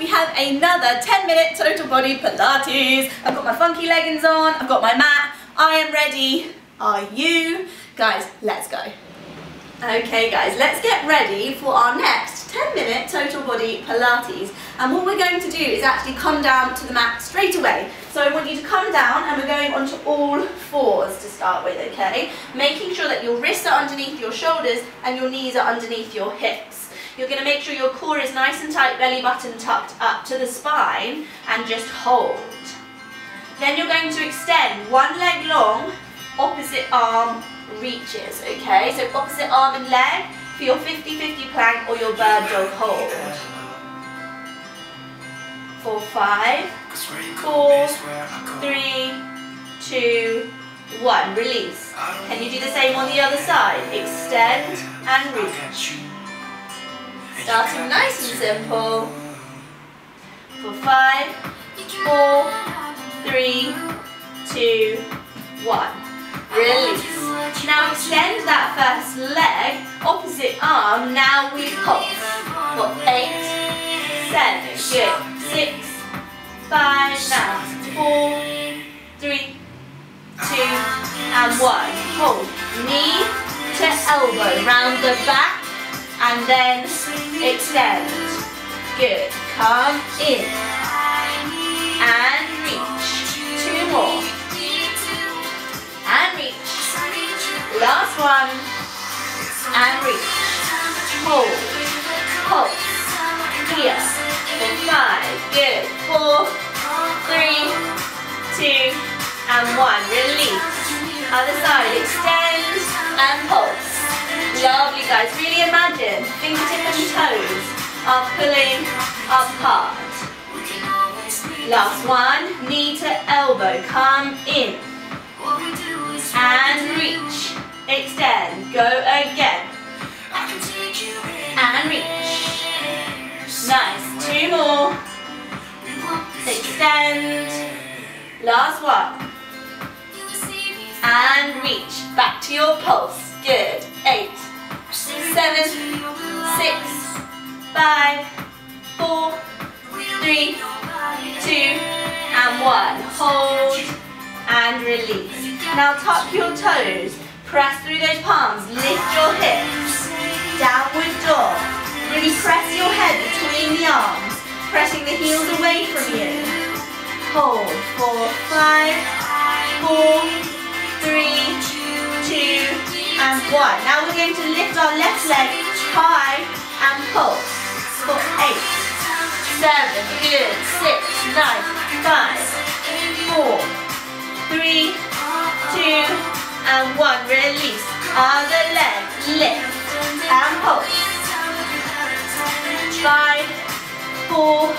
we have another 10 minute total body Pilates. I've got my funky leggings on, I've got my mat, I am ready. Are you? Guys, let's go. Okay guys, let's get ready for our next 10 minute total body Pilates. And what we're going to do is actually come down to the mat straight away. So I want you to come down and we're going onto all fours to start with, okay? Making sure that your wrists are underneath your shoulders and your knees are underneath your hips. You're going to make sure your core is nice and tight, belly button tucked up to the spine and just hold. Then you're going to extend one leg long, opposite arm reaches, okay? So opposite arm and leg for your 50-50 plank or your bird dog hold. For five, four, three, two, one. Release. Can you do the same on the other side? Extend and reach. Starting nice and simple. For five, four, three, two, one. Release. Now extend that first leg, opposite arm, now we pulse. For eight, seven, good. Six, five, now. Four, three, two, and one. Hold. Knee to elbow, round the back, and then extend. Good. Come in. And reach. Two more. And reach. Last one. And reach. Hold. Pulse. Here. For five. Good. Four, three, two, and one. Release. Other side. Extend and pulse. Lovely guys. Really imagine fingertip and toes are pulling apart. Last one. Knee to elbow. Come in. And reach. Extend. Go again. And reach. Nice. Two more. Extend. Last one. And reach. Back to your pulse. Good. Eight, seven, six, five, four, three, two, and one. Hold and release. Now tuck your toes. Press through those palms. Lift your hips. Downward dog. Really press your head between the arms. Pressing the heels away from you. Hold for five, four, three, two, and one. Now we're going to lift our left leg high and pulse for eight, seven, good, six, nine, five, four, three, two, and one. Release. Other leg, lift and pulse. Five, four,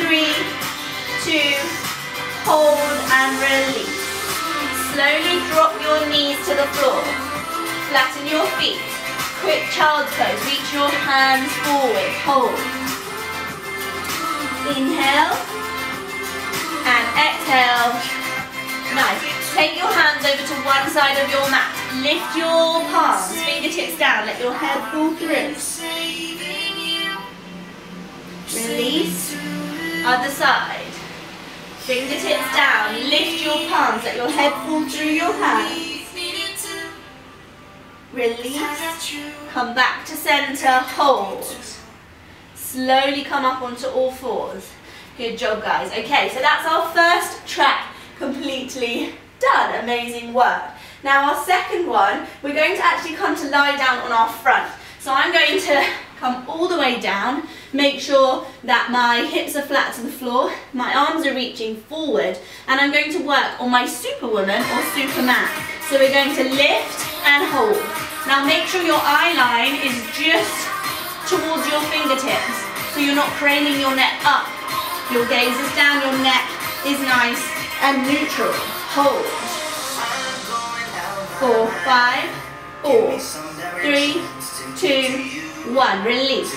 three, two, hold and release. Slowly drop your knees to the floor. Flatten your feet. Quick child's pose. Reach your hands forward. Hold. Inhale. And exhale. Nice. Take your hands over to one side of your mat. Lift your palms, fingertips down. Let your head fall through. Release. Other side. Fingertips down. Lift your palms. Let your head fall through your hands. Release. Come back to center. Hold. Slowly come up onto all fours. Good job, guys. Okay, so that's our first track completely done. Amazing work. Now our second one, we're going to actually come to lie down on our front. So I'm going to come all the way down, make sure that my hips are flat to the floor, my arms are reaching forward, and I'm going to work on my superwoman or superman. So we're going to lift and hold. Now make sure your eye line is just towards your fingertips, so you're not craning your neck up. Your gaze is down, your neck is nice and neutral. Hold. Four, five, four, three, two, one. Release.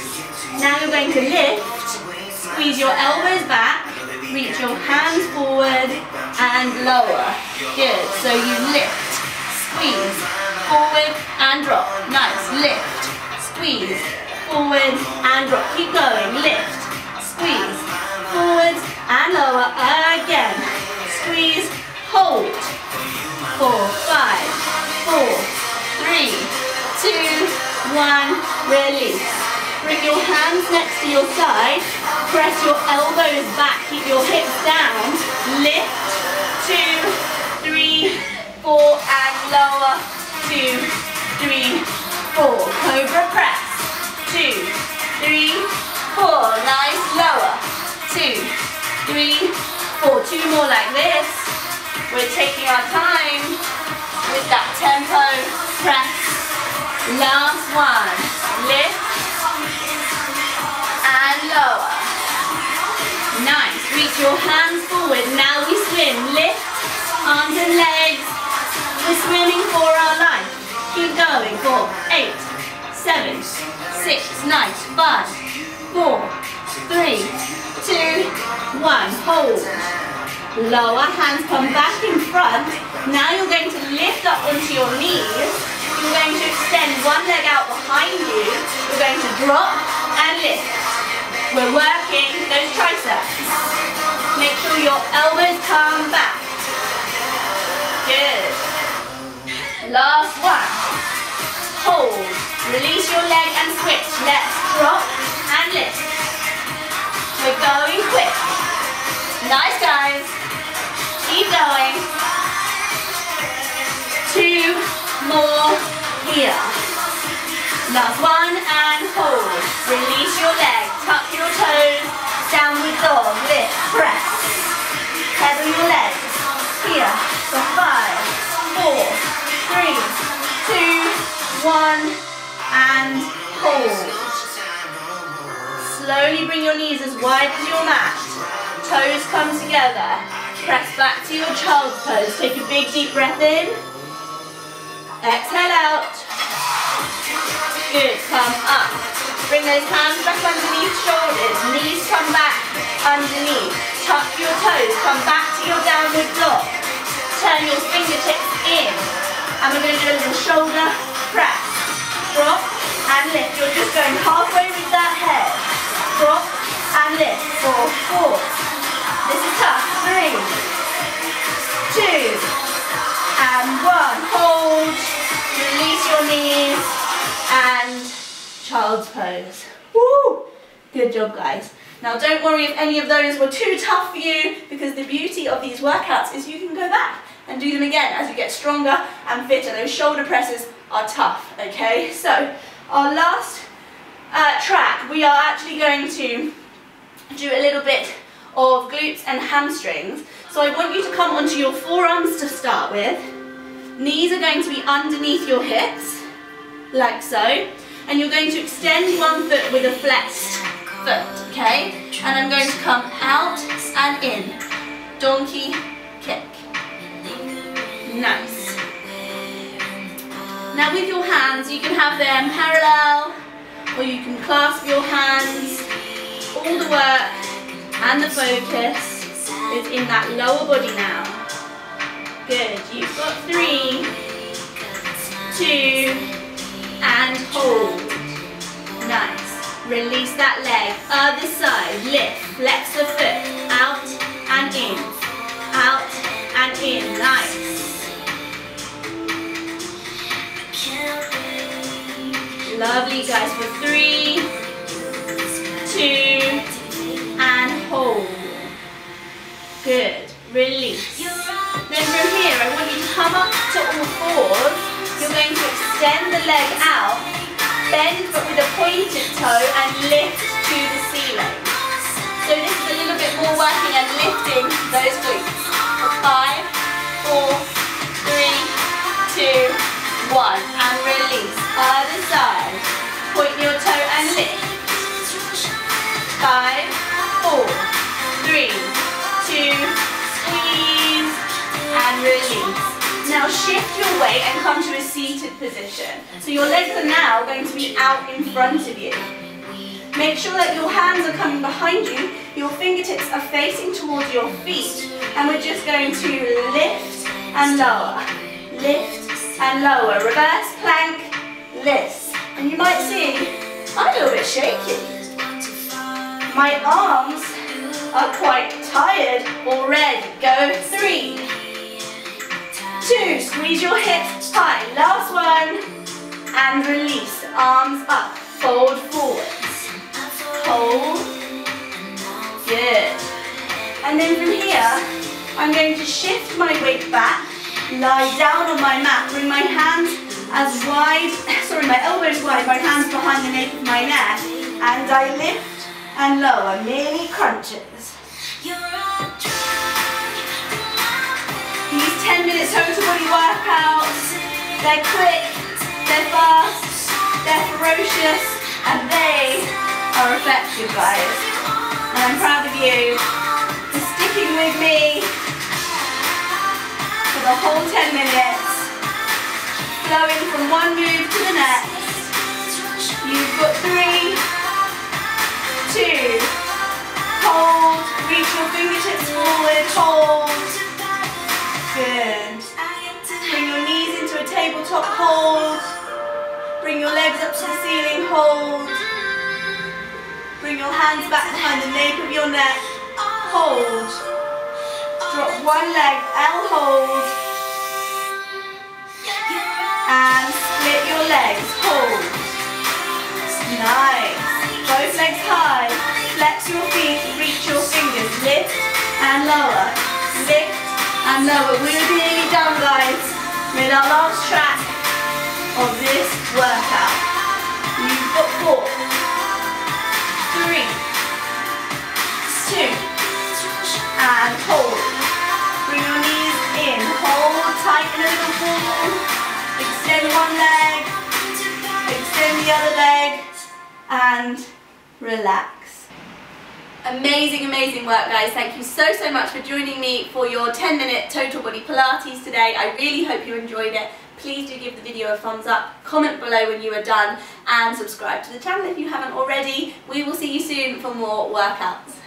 Now you're going to lift, squeeze your elbows back, reach your hands forward and lower. Good. So you lift, squeeze, forward and drop. Nice, lift, squeeze, forward and drop. Keep going, lift, squeeze, forward and lower again. Squeeze, hold. Four, five, four, three, two, one, release. Bring your hands next to your side, press your elbows back, keep your hips down, lift, two, three, four, and lower, two, three, four. Cobra press, two, three, four. Nice, lower, two, three, four. Two more like this. We're taking our time with that tempo. Press. Last one. Lift and lower. Nice. Reach your hands forward. Now we swim. Lift, arms and legs. Keep going. Four, eight, seven, six. Nice. Five, four, three, two, one. Hold. Lower hands come back in front. Now you're going to lift up onto your knees. You're going to extend one leg out behind you. You're going to drop and lift. We're working those triceps. Make sure your elbows come back. Good. Last one. Hold. Release your leg and switch. Let's drop and lift. We're going quick. Nice guys. Keep going. Two more here. Last one and hold. Release your leg. Tuck your toes. Downward dog. Lift. Press. Pedal your legs. Here. For five, four, three, one, and hold. Slowly bring your knees as wide as your mat. Toes come together. Press back to your child's pose. Take a big deep breath in. Exhale out. Good, come up. Bring those hands back underneath shoulders. Knees come back underneath. Tuck your toes. Come back to your downward dog. Turn your fingertips in. And we're going to do a little shoulder press. Drop and lift. You're just going halfway with that head. Drop and lift. For four. This is tough. Three. Two. And one. Hold. Release your knees. And child's pose. Woo! Good job, guys. Now don't worry if any of those were too tough for you because the beauty of these workouts is you can go back and do them again as you get stronger and fitter. Those shoulder presses are tough, okay? So our last uh, track, we are actually going to do a little bit of glutes and hamstrings. So I want you to come onto your forearms to start with. Knees are going to be underneath your hips, like so. And you're going to extend one foot with a flexed foot, okay? And I'm going to come out and in. Donkey kick. Nice. Now with your hands, you can have them parallel, or you can clasp your hands. All the work and the focus is in that lower body now. Good, you've got three, two, and hold. Nice. Release that leg. Other side. Lift. Flex the foot. Out and in. Out and in. Nice. Lovely guys for three, two, and hold. Good. Release. Then from here, I want you to come up to all fours. You're going to extend the leg out, bend but with a pointed toe and lift to the ceiling. So this is a little bit more working and lifting those glutes. Five, four, Five, four, three, two, squeeze, and release. Now shift your weight and come to a seated position. So your legs are now going to be out in front of you. Make sure that your hands are coming behind you, your fingertips are facing towards your feet, and we're just going to lift and lower, lift and lower. Reverse plank, lift. And you might see, I'm a little bit shaky. My arms are quite tired already. Go three, two, squeeze your hips tight. Last one, and release. Arms up, fold forwards. hold. Good. And then from here, I'm going to shift my weight back, lie down on my mat, bring my hands as wide, sorry, my elbows wide, my hands behind the nape of my neck, and I lift and lower, mini crunches. These 10 minute total body workouts, they're quick, they're fast, they're ferocious, and they are effective, guys. And I'm proud of you for sticking with me for the whole 10 minutes, flowing from one move to the next. Tabletop hold. Bring your legs up to the ceiling, hold. Bring your hands back behind the nape of your neck, hold. Drop one leg, L hold. And split your legs, hold. Nice. Both legs high. Flex your feet, reach your fingers, lift and lower. Lift and lower. We're nearly done, guys. In our last track of this workout. You've got four, three, two, and hold. Bring your knees in, hold tight in a little ball. Extend one leg, extend the other leg, and relax. Amazing, amazing work guys. Thank you so, so much for joining me for your 10 minute total body Pilates today. I really hope you enjoyed it. Please do give the video a thumbs up, comment below when you are done and subscribe to the channel if you haven't already. We will see you soon for more workouts.